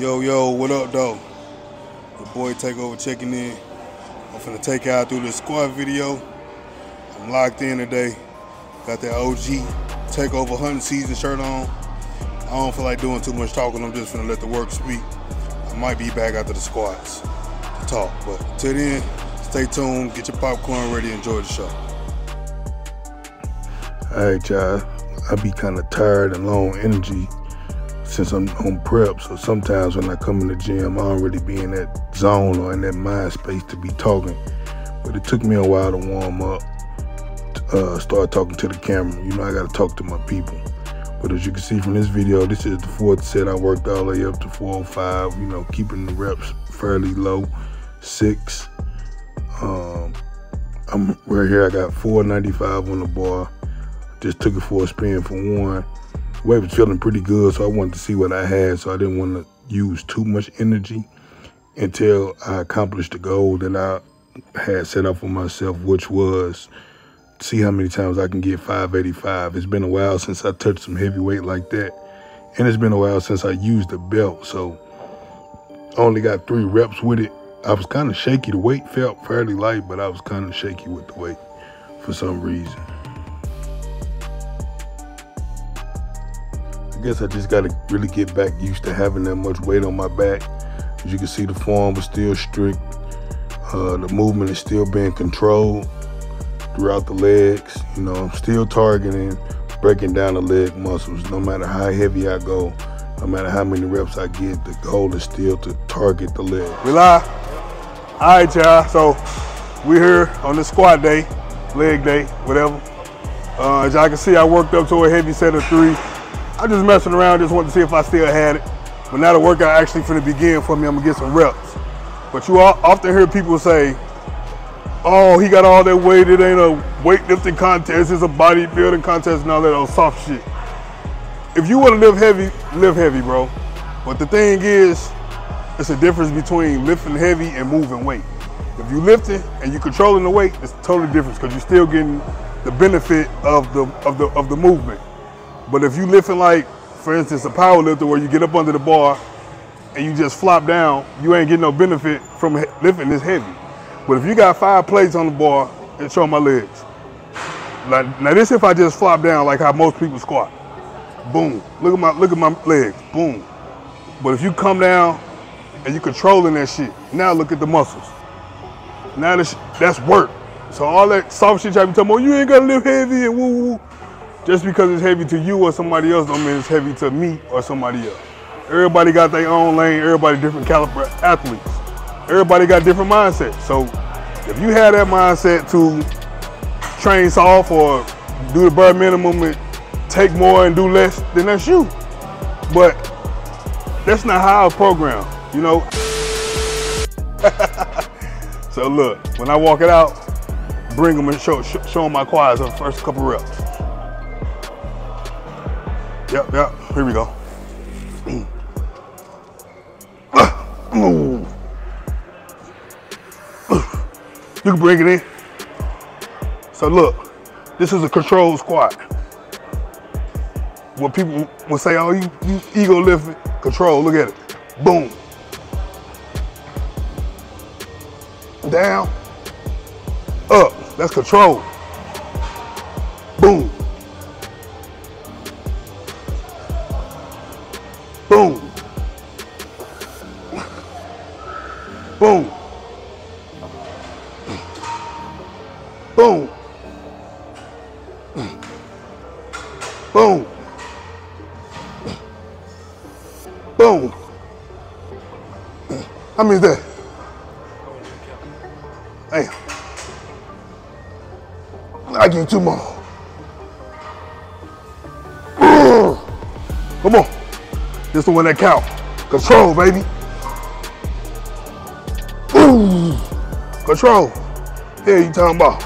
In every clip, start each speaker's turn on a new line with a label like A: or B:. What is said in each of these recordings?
A: Yo, yo, what up, though? Your boy Takeover checking in. I'm finna take out through this squat video. I'm locked in today. Got that OG Takeover hunting season shirt on. I don't feel like doing too much talking. I'm just finna let the work speak. I might be back after the squats to talk, but till then, stay tuned. Get your popcorn ready. Enjoy the show. All right, y'all. I be kind of tired and low on energy since I'm on prep. So sometimes when I come in the gym, I don't really be in that zone or in that mind space to be talking. But it took me a while to warm up, to, uh, start talking to the camera. You know, I got to talk to my people. But as you can see from this video, this is the fourth set. I worked all the way up to 405, you know, keeping the reps fairly low. Six. Um, I'm right here, I got 495 on the bar. Just took it for a spin for one. Weight was feeling pretty good, so I wanted to see what I had, so I didn't want to use too much energy until I accomplished the goal that I had set up for myself, which was see how many times I can get 585. It's been a while since I touched some heavy weight like that. And it's been a while since I used the belt, so I only got three reps with it. I was kind of shaky. The weight felt fairly light, but I was kind of shaky with the weight for some reason. Guess I just got to really get back used to having that much weight on my back. As you can see, the form was still strict. Uh, the movement is still being controlled throughout the legs. You know, I'm still targeting breaking down the leg muscles. No matter how heavy I go, no matter how many reps I get, the goal is still to target the leg.
B: We live. All right, y'all. So we're here on the squat day, leg day, whatever. Uh, as y'all can see, I worked up to a heavy set of three. I just messing around, just wanted to see if I still had it. But now the workout actually for the begin for me, I'm gonna get some reps. But you often hear people say, oh, he got all that weight, it ain't a weightlifting contest, it's a bodybuilding contest and all that old soft shit. If you wanna live heavy, live heavy, bro. But the thing is, it's a difference between lifting heavy and moving weight. If you lifting and you controlling the weight, it's totally different because you're still getting the benefit of the of the of the movement. But if you lifting like, for instance, a power lifter where you get up under the bar and you just flop down, you ain't getting no benefit from lifting this heavy. But if you got five plates on the bar and show my legs. Like, now this if I just flop down like how most people squat. Boom. Look at my look at my legs. Boom. But if you come down and you controlling that shit, now look at the muscles. Now that's, that's work. So all that soft shit y'all be talking about, oh, you ain't gotta lift heavy and woo woo. Just because it's heavy to you or somebody else don't mean it's heavy to me or somebody else. Everybody got their own lane, everybody different caliber athletes. Everybody got different mindsets. So if you have that mindset to train soft or do the bare minimum and take more and do less, then that's you. But that's not how I program, you know? so look, when I walk it out, bring them and show, show them my quads on the first couple reps. Yep, yep. Here we go. You can bring it in. So look, this is a controlled squat. What people will say, oh, you, you ego lift control, look at it. Boom. Down, up, that's control. Boom. Boom. Boom. Boom. How many is that? Damn. I give you two more. Come on. This the one that count. Control, baby. Control. Yeah, you talking about?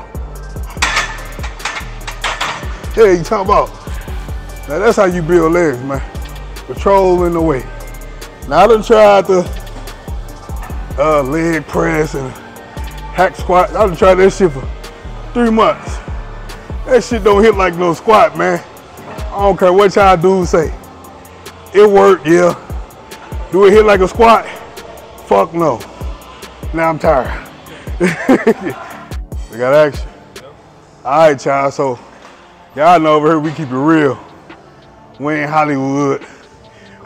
B: Yeah, you talking about? Now that's how you build legs, man. Patrol in the way. Now I done tried the uh, leg press and hack squat. I done tried that shit for three months. That shit don't hit like no squat, man. I don't care what y'all dudes say. It worked, yeah. Do it hit like a squat? Fuck no. Now I'm tired. we got action. All right, y'all. So y'all know over here we keep it real. We ain't Hollywood.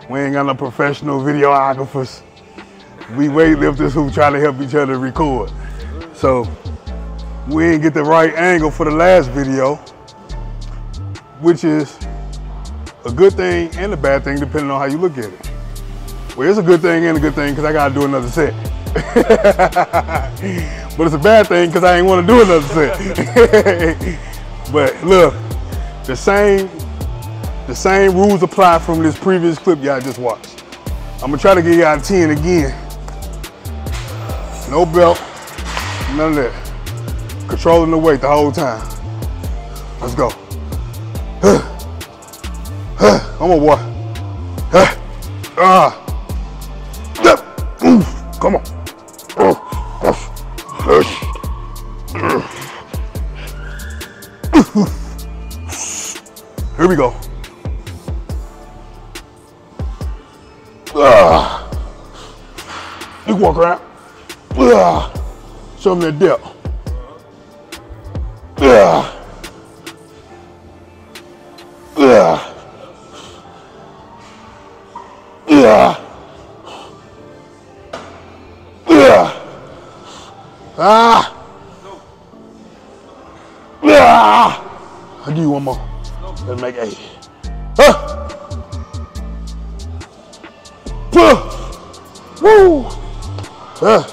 B: We ain't got no professional videographers. We weightlifters who try to help each other record. So we ain't get the right angle for the last video, which is a good thing and a bad thing depending on how you look at it. Well, it's a good thing and a good thing because I gotta do another set. but it's a bad thing because I ain't want to do another set. but look, the same the same rules apply from this previous clip y'all just watched. I'm gonna try to get y'all 10 again. No belt, none of that. Controlling the weight the whole time. Let's go. huh huh come on, boy. Ah. Ah. You walk around. Ah. Show me that dip. Ah. Ah. Ah. Ah. Ah. I'll give you one more. Let's make eight. Ah. Woo! Uh,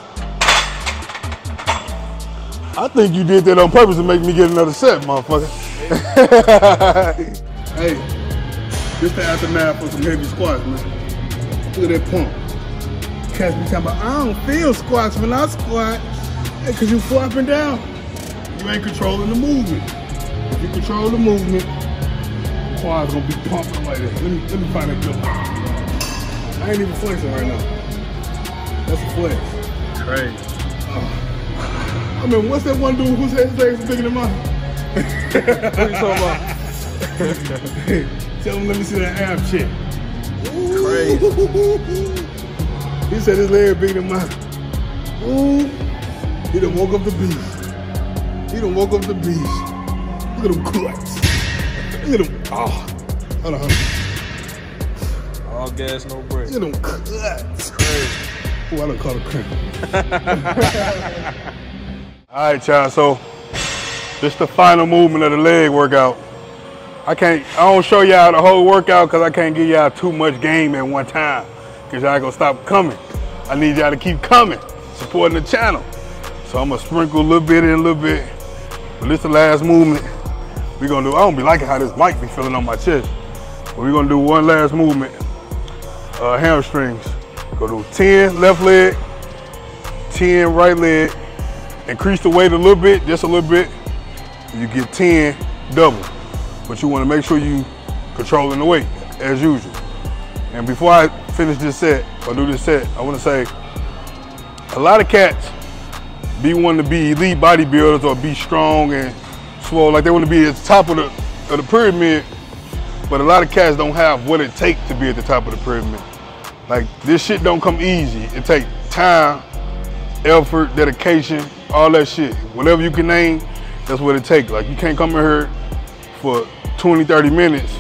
B: I think you did that on purpose to make me get another set, motherfucker. hey, this the aftermath for some heavy squats, man. Look at that pump. Catch me talking about, I don't feel squats when I squat. Hey, cause you flopping down. You ain't controlling the movement. If you control the movement, quads gonna be pumping like that. Let me, let me find a good one. I ain't even flexing right now. That's a flex.
C: Crazy.
B: I mean, what's that one dude who whose head legs is bigger than mine?
C: What are you talking about?
B: Tell him let me see that ab check.
C: Crazy.
B: He said his leg bigger than mine. Ooh. He done woke up the beast. He done woke up the beast. Look at them cuts. Look at them. Oh. Hold on, hold on.
C: All gas, no brakes.
B: At them cuts.
C: Crazy.
B: Oh, I done caught a cramp. All right, y'all. So this the final movement of the leg workout. I can't. I don't show y'all the whole workout because I can't give y'all too much game at one time. Cause y'all gonna stop coming. I need y'all to keep coming, supporting the channel. So I'm gonna sprinkle a little bit in a little bit. But this the last movement we gonna do. I don't be liking how this mic be feeling on my chest. But we gonna do one last movement. Uh, hamstrings. Go to 10 left leg, 10 right leg. Increase the weight a little bit, just a little bit. You get 10 double. But you wanna make sure you controlling the weight as usual. And before I finish this set, or do this set, I wanna say, a lot of cats be wanting to be elite bodybuilders or be strong and swole, like they wanna be at the top of the, of the pyramid, but a lot of cats don't have what it takes to be at the top of the pyramid. Like this shit don't come easy. It take time, effort, dedication, all that shit. Whatever you can name, that's what it takes. Like you can't come in here for 20, 30 minutes,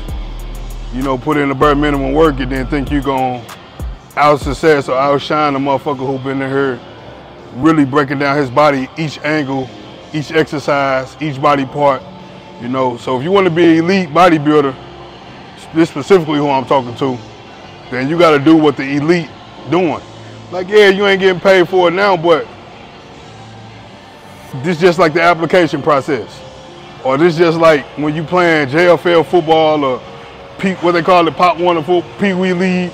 B: you know, put in the bare minimum work and then think you gon' out success or outshine a motherfucker who been in here really breaking down his body, each angle, each exercise, each body part, you know. So if you want to be an elite bodybuilder, this specifically who I'm talking to, then you got to do what the elite doing. Like, yeah, you ain't getting paid for it now, but this just like the application process. Or this just like when you playing JFL football or P, what they call it, Pop Warner or Pee Wee League.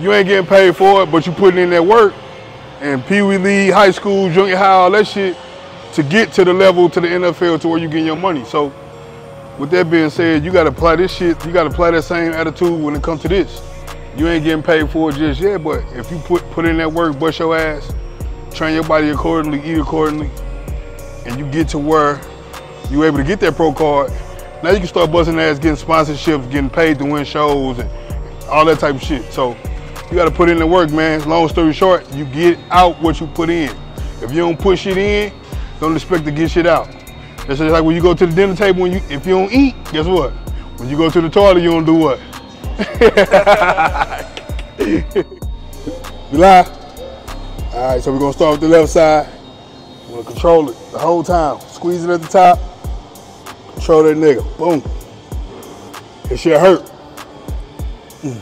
B: You ain't getting paid for it, but you putting in that work. And Pee Wee League, high school, junior high, all that shit to get to the level to the NFL to where you get your money. So with that being said, you gotta apply this shit, you gotta apply that same attitude when it comes to this. You ain't getting paid for it just yet, but if you put put in that work, bust your ass, train your body accordingly, eat accordingly, and you get to where you able to get that pro card, now you can start busting ass, getting sponsorships, getting paid to win shows, and all that type of shit. So You gotta put in the work, man. Long story short, you get out what you put in. If you don't put shit in, don't expect to get shit out. That's just like when you go to the dinner table, when you if you don't eat, guess what? When you go to the toilet, you don't do what? you lie? All right, so we're gonna start with the left side. I'm gonna control it the whole time. Squeeze it at the top. Control that nigga. Boom. It shit hurt. Mm.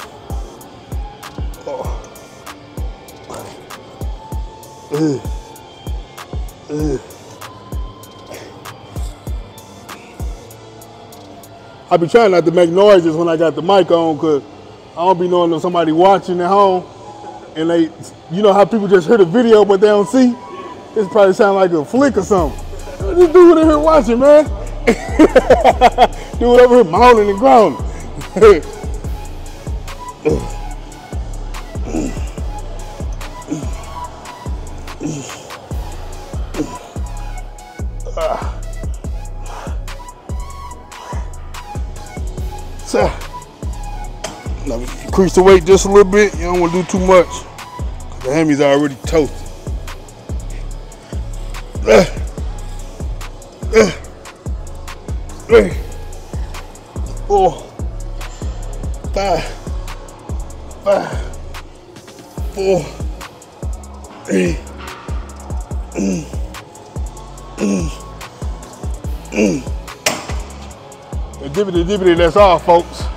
B: Oh. Ugh. Ugh. I be trying not to make noises when I got the mic on because I don't be knowing if somebody watching at home and they, you know how people just hear the video but they don't see? This probably sound like a flick or something. Just do what here watching, man. do whatever here moaning and groaning. So, increase the weight just a little bit. You don't want to do too much. The hammies are already toasted. Uh, uh, three, four, five, five, four, three, mm, mm, mm. The dibbity dibbity, that's all, folks.